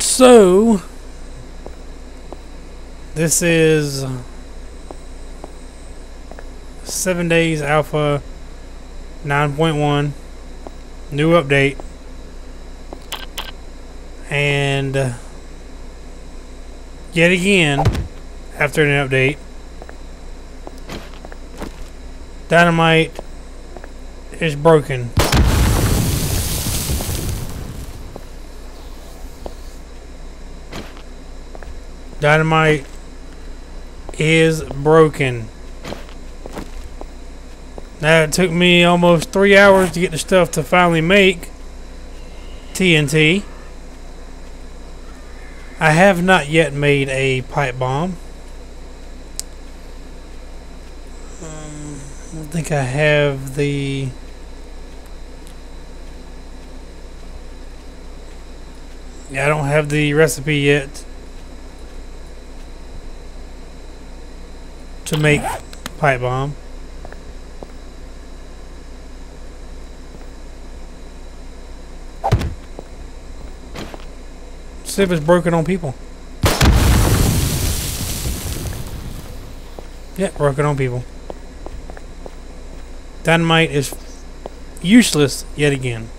So, this is seven days alpha 9.1 new update. And uh, yet again after an update dynamite is broken dynamite is broken now it took me almost three hours to get the stuff to finally make TNT. I have not yet made a pipe bomb. Um, I think I have the... Yeah, I don't have the recipe yet to make pipe bomb. See if it's broken on people. Yeah, broken on people. Dynamite is useless yet again.